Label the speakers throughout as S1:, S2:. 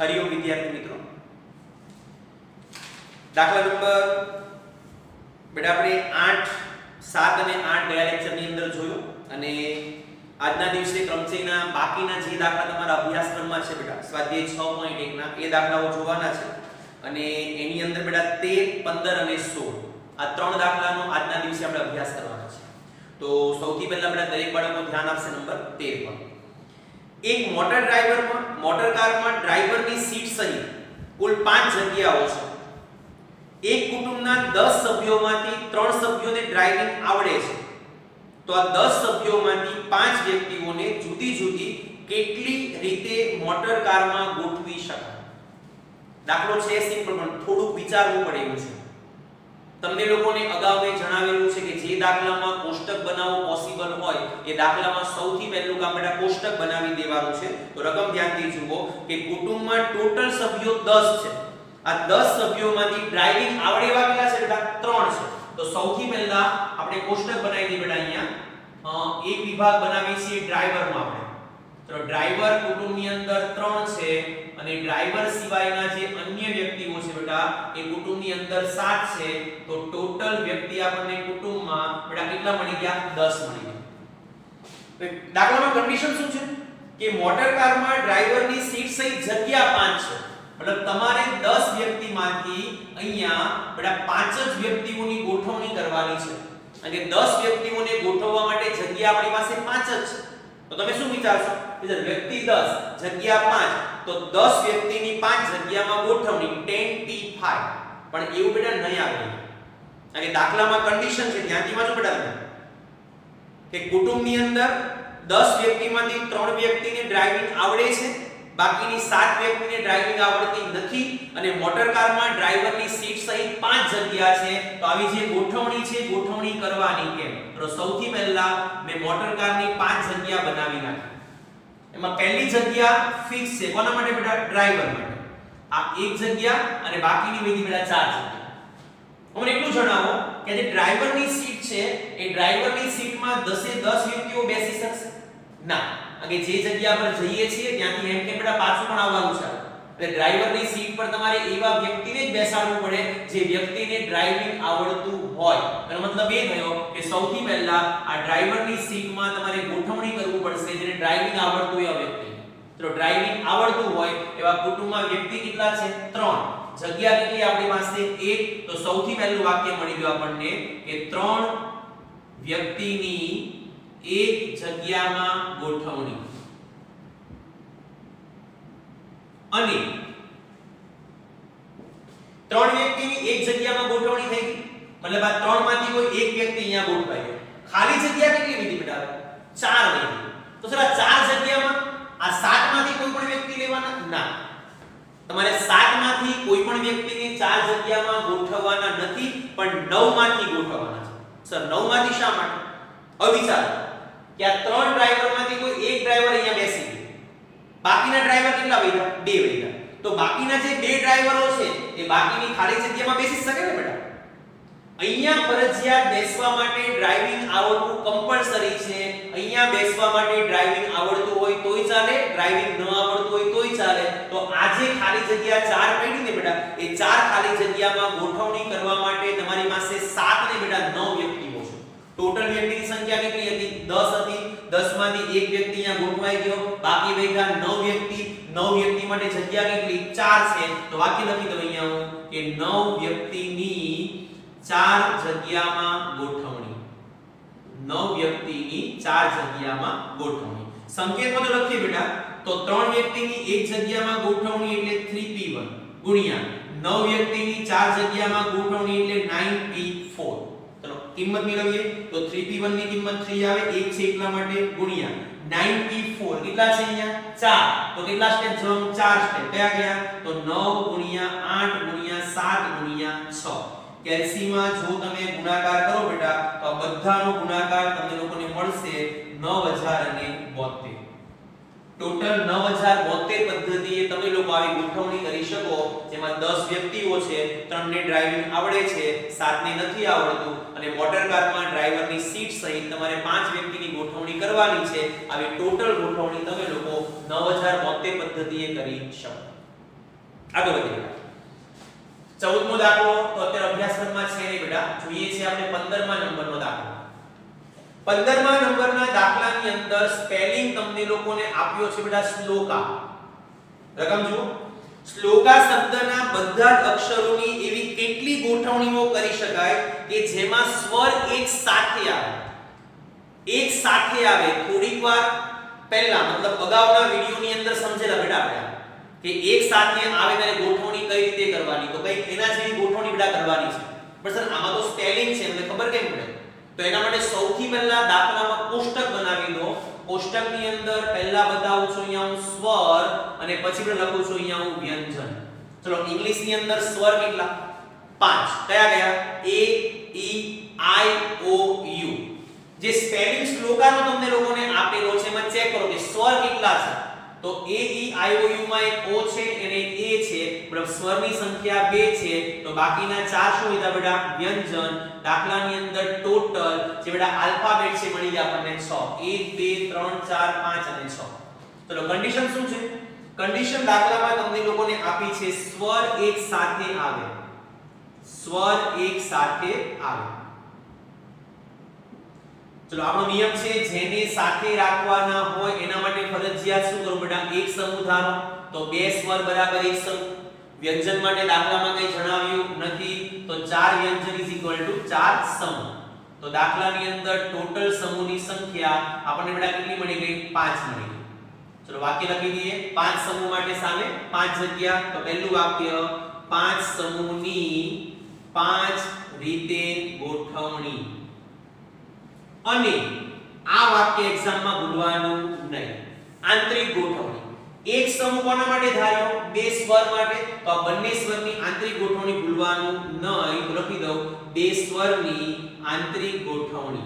S1: હરિયો વિદ્યાર્થી મિત્રો. દાખલા નંબર, બેટા આપણે 8 7 અને 8 ગયા લેક્ચરની અંદર જોયું. અને આજના દિવસે ક્રમચયના બાકીના જે દાખલા તમારા અભ્યાસક્રમમાં છે બેટા, સ્વાધ્યાય 6.1 ના, એ દાખલાઓ જોવાના છે. અને એની અંદર બેટા 13 15 અને 16 આ ત્રણ દાખલાનો આજના દિવસે આપણે અભ્યાસ કરવાનો છે. તો સૌથી પહેલા બેટા દરેક બાળકો ધ્યાન આપશે નંબર 13 પર. એક મોટર ડ્રાઈવરમાં મોટર કારમાં ડ્રાઈવરની સીટ સહિત કુલ 5 જગ્યાઓ છે. એક કુટુંબના 10 સભ્યોમાંથી 3 સભ્યોને ડ્રાઇવિંગ આવડે છે. તો આ 10 સભ્યોમાંથી 5 વ્યક્તિઓને જુદી જુદી કેટલી રીતે મોટર કારમાં ગોઠવી શકાય? દાખલો છે સિમ્પલ પણ થોડું વિચારવું પડે એવું છે. તમને લોકોને અગાઉ મેં જણાવેલું છે કે જે દાખલામાં કોષ્ટક બનાવવું પોસિબલ હોય, એ દાખલામાં સૌથી પહેલું કામ બેટા કોષ્ટક બનાવી દેવાનું છે. તો રકમ ધ્યાનથી જુઓ કે કુટુંબમાં ટોટલ સભ્યો 10 છે. આ 10 સભ્યોમાંથી ડ્રાઇવિંગ આવડે એવા કેટલા છે બેટા? 3 છે. તો સૌથી પહેલા આપણે કોષ્ટક બનાવી દઈએ બેટા અહીંયા. એક વિભાગ બનાવીએ છીએ ડ્રાઈવરમાં આપણે. તો ડ્રાઈવર કુટુંબની અંદર 3 છે અને ડ્રાઈવર સિવાયના જે અન્ય વ્યક્તિઓ છે બેટા, એ કુટુંબની અંદર 7 છે. તો ટોટલ વ્યક્તિ આપણને કુટુંબમાં બેટા કેટલા મળી ગયા? 10 મળી ગયા. દાખલામાં કન્ડિશન શું છે? કે મોટર કારમાં ડ્રાઈવરની સીટ સહિત જગ્યા 5 છે. મતલબ તમારે 10 વ્યક્તિમાંથી અહીંયા બેટા પાંચ જ વ્યક્તિઓની ગોઠવણી કરવાની છે. અને 10 વ્યક્તિઓને ગોઠવવા માટે જગ્યા આપણી પાસે પાંચ જ છે. તો તમે શું વિચારશો? કે વ્યક્તિ 10 જગ્યા 5 તો 10 વ્યક્તિની 5 જગ્યામાં ગોઠવણી 10 t5 પણ એવું બેટા નહીં આવે. અને દાખલામાં કન્ડિશન છે ધ્યાનથી વાંચો બેટા કે કુટુંબની અંદર 10 વ્યક્તિમાંથી 3 વ્યક્તિને ડ્રાઇવિંગ આવડે છે, બાકીની 7 વ્યક્તિને ડ્રાઇવિંગ આવડતી નથી, અને મોટર કારમાં ડ્રાઈવરની સીટ સહિત 5 જગ્યા છે, તો આવી જે ગોઠવણી છે, ગોઠવણી કરવાની કેમ? તો સૌથી પહેલા મેં મોટર કારની 5 જગ્યા બનાવી નાખી. એમાં પહેલી જગ્યા ફિક્સ છે. કોના માટે બેટા? ડ્રાઈવર માટે. આ એક જગ્યા અને બાકીની બીજી બેટા ચાર જગ્યા. હું એટલું જણાવો કે જે ડ્રાઈવરની સીટ છે, એ ડ્રાઈવરની સીટમાં 10 એ 10 વ્યક્તિઓ બેસી શકશે? ના. અને જે જગ્યા પર જઈએ છીએ, ત્યાંથી એમ કે બેટા પાછું પણ આવવાનું છે. એટલે ડ્રાઈવરની સીટ પર તમારે એવા વ્યક્તિને જ બેસાડવું પડે જે વ્યક્તિને ડ્રાઇવિંગ આવડતું હોય. એનો મતલબ એ થયો કે સૌથી પહેલા આ ડ્રાઈવરની સીટમાં તમારે ગોઠવણી કરવું પડશે જેને ડ્રાઇવિંગ આવડતું હોય વ્યક્તિ. તો ડ્રાઇવિંગ આવડતું હોય એવા કુટુંબમાં વ્યક્તિ કેટલા છે? 3 જગ્યા કેટલી આપણી પાસે? એક. તો સૌથી પહેલું વાક્ય મળી ગયું આપણને કે 3 વ્યક્તિની એક જગ્યામાં ગોઠવણી. અને ત્રણ વ્યક્તિની એક જગ્યામાં ગોઠવણી થઈ ગઈ. મતલબ આ ત્રણમાંથી કોઈ એક વ્યક્તિ અહીંયા ગોઠવાઈ ગયો. ખાલી જગ્યા કેટલી લીધી બેટા? ચાર લીધી. તો સર, આ ચાર જગ્યામાં આ સાતમાંથી કોઈ પણ વ્યક્તિ લેવાના? ના. તમારે સાતમાંથી કોઈ પણ વ્યક્તિને ચાર જગ્યામાં ગોઠવવાના નથી, પણ નવમાંથી ગોઠવવાના છે. સર નવમાંથી શા માટે? અવિચાર. કે આ ત્રણ ડ્રાઈવરમાંથી કોઈ એક ડ્રાઈવર અહીંયા બેસી ગયો. બાકીના ડ્રાઈવર કેટલા વૈધા બે વૈધા તો બાકીના જે બે ડ્રાઈવરો છે, એ બાકીની ખાલી જગ્યામાં બેસી શકે ને બેટા? અહીંયા ફરજિયાત બેસવા માટે ડ્રાઇવિંગ આવડવું કમ્પલસરી છે. અહીંયા બેસવા માટે ડ્રાઇવિંગ આવડતું હોય તોય ચાલે ડ્રાઇવિંગ ન આવડતું હોય તોય ચાલે. તો આજે ખાલી જગ્યા ચાર પડી ને બેટા. એ ચાર ખાલી જગ્યામાં ગોઠવણી કરવા માટે તમારી પાસે સાત ને બેટા નવ વ્યક્તિઓ છે. ટોટલ વ્યક્તિની સંખ્યા કેટલી હતી? 10 હતી. 10 માંથી એક વ્યક્તિ અહીંયા ગોઠવાઈ ગયો, બાકી વૈધા 9 વ્યક્તિ 9 વ્યક્તિ માટે જગ્યા કેટલી? 4 છે. તો વાક્ય લખી દઉં અહીંયા હું કે 9 વ્યક્તિની ચાર જગ્યામાં ગોઠવણી. 9 વ્યક્તિની ચાર જગ્યામાં ગોઠવણી. સંકેતમાં તો લખીએ બેટા, તો 3 વ્યક્તિની એક જગ્યામાં ગોઠવણી એટલે 3p1 ગુણ્યા 9 વ્યક્તિની ચાર જગ્યામાં ગોઠવણી એટલે 9p4 ચલો કિંમત મેળવીએ તો 3p1 ની કિંમત 3 આવે 1 છે એટલા માટે ગુણ્યા. 9p4 કેટલા છે અહીંયા? 4 તો કેટલા સ્ટેપ જવાનું? 4 સ્ટેપ કયા ગયા તો 9 ગુણ્યા 8 ગુણ્યા 7 ગુણ્યા 6 કેલ્સીમાં જો તમે ગુણાકાર કરો બેટા, તો બધાનો ગુણાકાર તમને લોકોને મળશે 9072 ટોટલ 9072 પદ્ધતિએ તમે લોકો આવી ગોઠવણી કરી શકો, જેમાં 10 વ્યક્તિઓ છે, ત્રણને ડ્રાઇવિંગ આવડે છે, સાતને નથી આવડતું, અને મોટર કારમાં ડ્રાઈવરની સીટ સહિત તમારે પાંચ વ્યક્તિની ગોઠવણી કરવાની છે. આવી ટોટલ ગોઠવણી તમે લોકો 9072 પદ્ધતિએ કરી શકો. આગળ વધીએ. ચૌદમો દાખલો તો અત્યારે અભ્યાસક્રમમાં છે નહીં બેટા. જોઈએ છે આપણે 15મા નંબરનો દાખલો. 15મા નંબરના દાખલાની અંદર સ્પેલિંગ તમને લોકોને આપ્યો છે બેટા શ્લોકા. રકમ જુઓ. શ્લોકા શબ્દના બધા જ અક્ષરોની એવી કેટલી ગોઠવણીઓ કરી શકાય કે જેમાં સ્વર એક સાથે આવે. એક સાથે આવે. થોડીક વાર પહેલા, મતલબ અગાઉના વિડિયોની અંદર સમજેલા બેટા આપણે કે એક સાથે આવે ત્યારે ગોઠવણી કઈ રીતે કરવાની? તો કઈ એના જેવી ગોઠવણી બેટા કરવાની છે. પણ સર, આમાં તો સ્પેલિંગ છે એટલે ખબર કેમ પડે? તો એના માટે સૌથી પહેલા દાખલામાં કોષ્ટક બનાવી દો. કોષ્ટકની અંદર પહેલા બતાવું છું અહીંયા હું સ્વર અને પછી પણ લખું છું અહીંયા હું વ્યંજન. ચલો ઇંગ્લિશની અંદર સ્વર કેટલા? પાંચ. કયા કયા? એ ઈ આઈ ઓ યુ જે સ્પેલિંગ શ્લોકાનો તમને લોકોને આપેલો છે, એમાં ચેક કરો કે સ્વર કેટલા છે. તો એ ઈ આઈ ઓ યુ માં એક ઓ છે અને એ છે. બરાબર, સ્વરની સંખ્યા 2 છે. તો બાકીના ચાર શું લીધા બેટા? વ્યંજન. દાખલાની અંદર ટોટલ જે બેટા આલ્ફાબેટ છે મળી ગયા આપણને 6 1 2 3 4 5 અને 6 તો કન્ડિશન શું છે? કન્ડિશન દાખલામાં તમને લોકોને આપી છે, સ્વર એક સાથે આવે. સ્વર એક સાથે આવે. ચલો, આપણો નિયમ છે, જેને સાથે રાખવાના હોય એના માટે ફરજિયાત શું કરવું બેટા? એક સમૂહ ધારો તો બે સ્વર બરાબર એક સમૂહ વ્યંજન માટે દાખલામાં કંઈ જણાવ્યું નથી, તો ચાર વ્યંજન ઇઝ ઇક્વલ ટુ ચાર સમૂહ તો દાખલાની અંદર ટોટલ સમૂહની સંખ્યા આપણને બેટા કેટલી મળી ગઈ? પાંચ મળી ગઈ. ચલો, વાક્ય લખી દઈએ. પાંચ સમૂહ માટે સામે પાંચ જગ્યા. તો પહેલું વાક્ય, પાંચ સમૂહની પાંચ રીતે ગોઠવણી. અને આ વાક્ય એક્ઝામમાં ભૂલવાનું નહીં. આંતરિક ગોઠવણી. એક સમૂહ કોના માટે ધાર્યો? બે સ્વર માટે. તો આ બંને સ્વરની આંતરિક ગોઠવણી ભૂલવાનું નહીં. લખી દઉં. બે સ્વરની આંતરિક ગોઠવણી.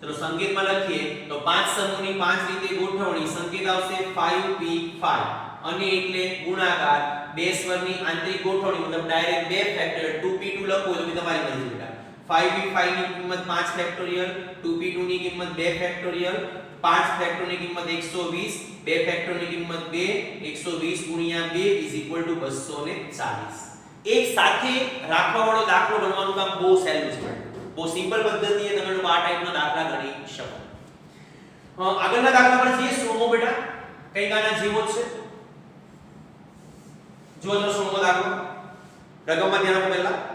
S1: ચલો સંકેતમાં લખીએ. તો પાંચ સમૂહની પાંચ રીતે ગોઠવણી. સંકેત આવશે 5p5 અને એટલે ગુણાકાર બે સ્વરની આંતરિક ગોઠવણી. મતલબ ડાયરેક્ટ બે ફેક્ટર 2p2 લખો તો તમારી મરજી બેટા. 5p5 ની કિંમત 5 ફેક્ટોરિયલ 2p2 ની કિંમત 2 ફેક્ટોરિયલ 5 ફેક્ટરની કિંમત 120 2 ફેક્ટરની કિંમત 2 120 ગુણ્યા 2 240 એક સાથે રાખવા વાળો દાખલો ગણવાનું કામ બહુ સહેલું છે. બહુ સિમ્પલ પદ્ધતિએ તમે લોકો આ ટાઈપનો દાખલા ગણી શકો. આગળના દાખલા પર જઈએ સોમો બેટા. કઈ આના જેવો છે. જો જો સોમો દાખલો. રકમમાં ધ્યાન આપો પહેલા.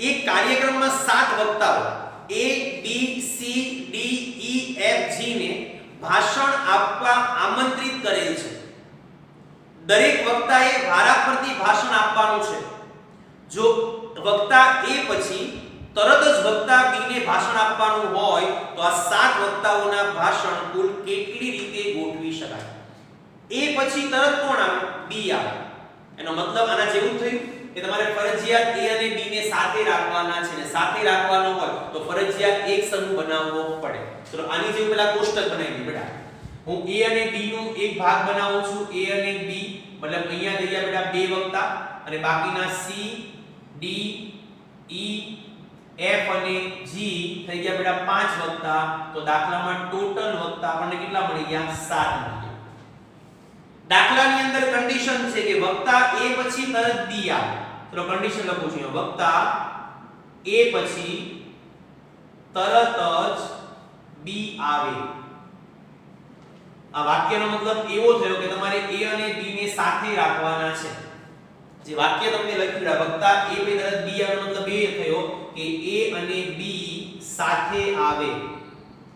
S1: એક કાર્યક્રમમાં સાત વક્તાઓ. A B C D E F G ને ભાષણ આપવા આમંત્રિત કરેલ છે. દરેક વક્તાએ વારાફરતી ભાષણ આપવાનું છે. જો વક્તા એ પછી તરત જ વક્તા બી ને ભાષણ આપવાનું હોય, તો આ સાત વક્તાઓના ભાષણ કુલ કેટલી રીતે ગોઠવી શકાય? એ પછી તરત કોણ આવે? બી આવે. એનો મતલબ આના જેવું થયું? કે તમારે ફરજિયાત એ અને b ને સાથે રાખવાના છે ને સાથે રાખવાનો હોય તો ફરજિયાત એક સમૂહ બનાવવો પડે. ચલો, આની જેમ પેલા કોષ્ટક બનાવી દઈએ બેટા. હું a અને b નું એક ભાગ બનાવું છું a અને b મતલબ અહીંયા થઈ ગયા બેટા બે વક્તા, અને બાકીના c d e f અને g થઈ ગયા બેટા પાંચ વક્તા. તો દાખલામાં ટોટલ વક્તા આપણને કેટલા મળી ગયા? 7 મળી દાખલાની અંદર કન્ડિશન છે કે વક્તા a પછી તરત b આવે. ચલો કન્ડિશન લખું છું અહીંયા. વક્તા એ પછી તરત જ બી આવે. આ વાક્યનો મતલબ એવો થયો કે તમારે એ અને બી ને સાથે રાખવાના છે. જે વાક્ય તમને લખ્યું છે વક્તા એ પછી તરત બી આવે મતલબ એ થયો કે એ અને બી સાથે આવે.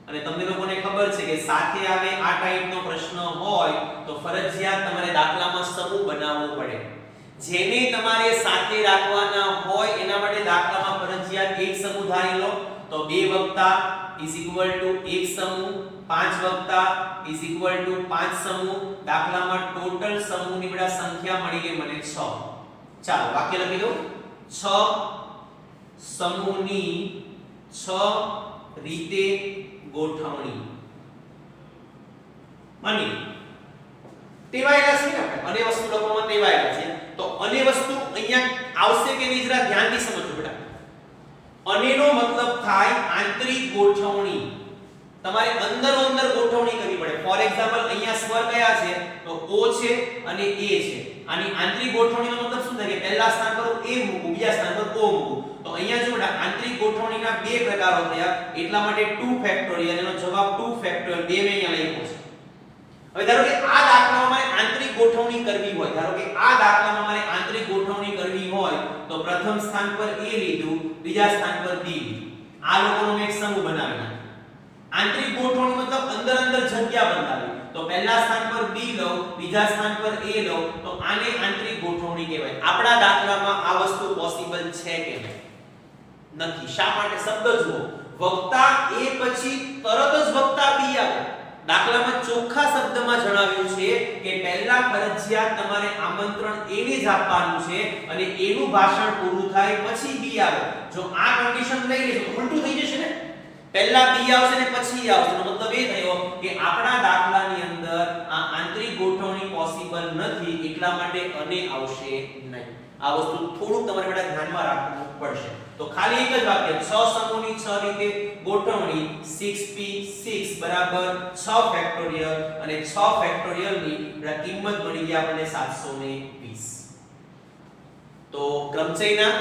S1: અને તમને લોકોને ખબર છે કે સાથે આવે આ ટાઈપનો પ્રશ્ન હોય તો ફરજિયાત તમારે દાખલામાં સમૂહ બનાવવો પડે. જેને તમારે સાથે રાખવાના હોય એના માટે દાખલામાં ફરજિયાત એક સમૂહ ધારી લો. તો બે વક્તા એક સમૂહ, પાંચ વક્તા ઇઝ ઇક્વલ ટુ પાંચ સમૂહ. દાખલામાં ટોટલ સમૂહની બધા સંખ્યા મળી ગઈ મને 6 ચાલો, વાક્ય લખી દો 6 સમૂહની 6 રીતે ગોઠવણી. અને ટેવાયેલા છે ને આપણે? અને વસ્તુ લખવામાં ટેવાયેલા છે. તો અને વસ્તુ અહીંયા આવશે કે નહીં જરા ધ્યાનથી સમજો બેટા. અનેનો મતલબ થાય આંતરિક ગોઠવણી. તમારે અંદર અંદર ગોઠવણી કરવી પડે. ફોર એક્ઝામ્પલ અહીંયા સ્વર કયા છે? તો ઓ છે અને એ છે. આની આંતરિક ગોઠવણીનો મતલબ શું થાય? કે પહેલા સ્થાન પર એ મૂકું બીજા સ્થાન પર ઓ મૂકું તો અહીંયા જો બેટા, આંતરિક ગોઠવણીના બે પ્રકારો થયા. એટલા માટે 2 ફેક્ટોરિયલ એનો જવાબ 2 ફેક્ટોરિયલ બે મેં અહીંયા લખ્યો છે. હવે ધારો કે આ દાખલામાં આંતરિક ગોઠવણી કરવી હોય, ધારો કે આ દાખલામાં મારે આંતરિક ગોઠવણી કરવી હોય, તો પ્રથમ સ્થાન પર A લીધું, બીજા સ્થાન પર લીધું. આ લોકોનો મેં એક સમૂહ બનાવી આંતરિક ગોઠવણી મતલબ અંદર અંદર જગ્યા બનાવી તો પહેલા સ્થાન પર B લઉં, બીજા સ્થાન પર A લઉં, તો આને આંતરિક ગોઠવણી કહેવાય. આપણા દાખલામાં આ વસ્તુ પોસિબલ છે કે નહીં? નથી. શા માટે? શબ્દ જુઓ. વક્તા A પછી તરત જ વક્તા B આવે. દાખલામાં ચોખ્ખા શબ્દમાં જણાવ્યું છે કે પહેલા ફરજિયાત તમારે આમંત્રણ A જ આપવાનું છે અને એનું ભાષણ પૂરું થાય પછી બી આવે. જો આ કન્ડિશન લઈ તો ઉલટું થઈ જશે ને? પહેલા બી આવશે ને પછી આવશે. એનો મતલબ એ થયો કે આપણા દાખલાની અંદર આ આંતરિક ગોઠવણી પોસિબલ નથી એટલા માટે અને આવશે નહીં. આ વસ્તુ થોડુંક તમારે બેટા ધ્યાનમાં રાખવું પડશે. તો ખાલી એક જ વાક્ય 6 સમૂહની 6 રીતે ગોઠવણી 6p6 બરાબર 6 ફેક્ટોરિયલ અને 6 ફેક્ટોરિયલની કિંમત મળી ગઈ આપણને 720 તો ક્રમચયના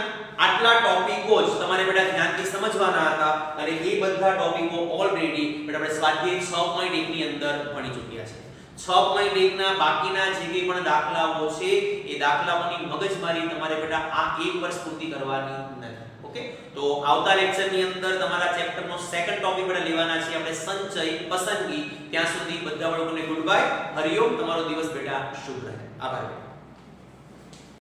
S1: આટલા ટોપિકો જ તમારે બેટા ધ્યાનથી સમજવાના હતા અને એ બધા ટોપિકો ઓલરેડી બેટા આપણે સ્વાધ્યાય 6.1 ની અંદર ભણી ચૂક્યા છે. 6.1 ના બાકીના જે કંઈ પણ દાખલાઓ છે, એ દાખલાઓની મગજમારી તમારે બેટા આ એક વર્ષ પૂર્તિ કરવાની નથી. ઓકે? તો આવતા લેક્ચરની અંદર તમારા ચેપ્ટર નો સેકન્ડ ટોપિક બેટા લેવાના છે આપણે સંચય, પસંદગી. ત્યાં સુધી બધા બાળકોને ગુડ બાય હરિઓમ. તમારો દિવસ બેટા શુભ રહે. આભાર